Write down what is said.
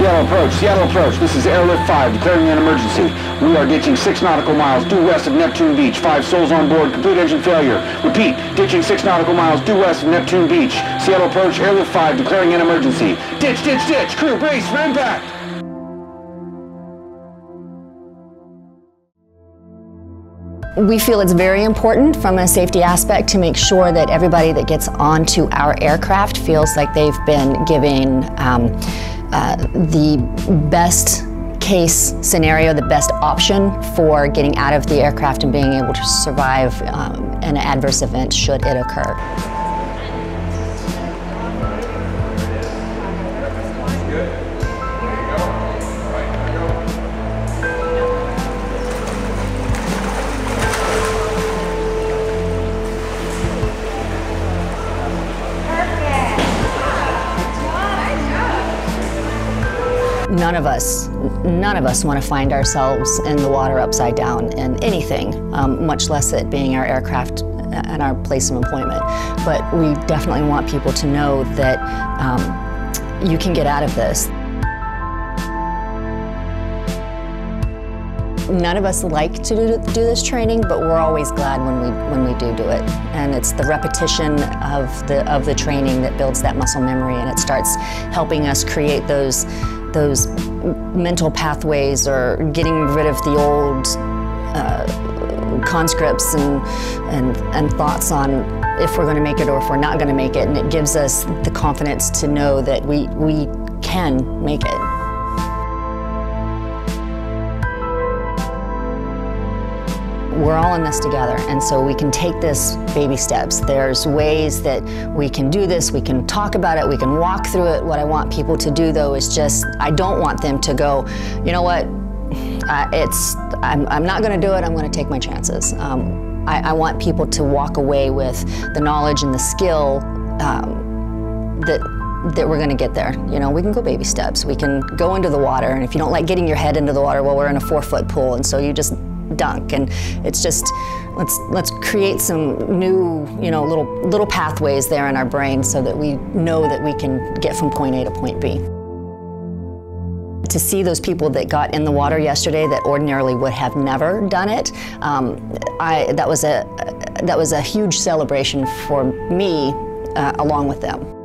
Seattle approach, Seattle approach. This is Airlift 5 declaring an emergency. We are ditching 6 nautical miles due west of Neptune Beach. 5 souls on board, complete engine failure. Repeat, ditching 6 nautical miles due west of Neptune Beach. Seattle approach, Airlift 5 declaring an emergency. Ditch, ditch, ditch. Crew, brace for impact. We feel it's very important from a safety aspect to make sure that everybody that gets onto our aircraft feels like they've been given um, uh, the best case scenario, the best option for getting out of the aircraft and being able to survive um, an adverse event should it occur. None of us, none of us want to find ourselves in the water upside down in anything, um, much less it being our aircraft and our place of employment. But we definitely want people to know that um, you can get out of this. None of us like to do, do, this training, but we're always glad when we when we do do it. And it's the repetition of the of the training that builds that muscle memory, and it starts helping us create those those mental pathways or getting rid of the old uh, conscripts and, and, and thoughts on if we're going to make it or if we're not going to make it. And it gives us the confidence to know that we, we can make it. We're all in this together, and so we can take this baby steps. There's ways that we can do this, we can talk about it, we can walk through it. What I want people to do though is just, I don't want them to go, you know what, uh, it's, I'm, I'm not gonna do it, I'm gonna take my chances. Um, I, I, want people to walk away with the knowledge and the skill um, that that we're going to get there. You know, we can go baby steps. We can go into the water, and if you don't like getting your head into the water, well, we're in a four-foot pool, and so you just dunk. And it's just, let's, let's create some new, you know, little, little pathways there in our brain so that we know that we can get from point A to point B. To see those people that got in the water yesterday that ordinarily would have never done it, um, I, that, was a, that was a huge celebration for me uh, along with them.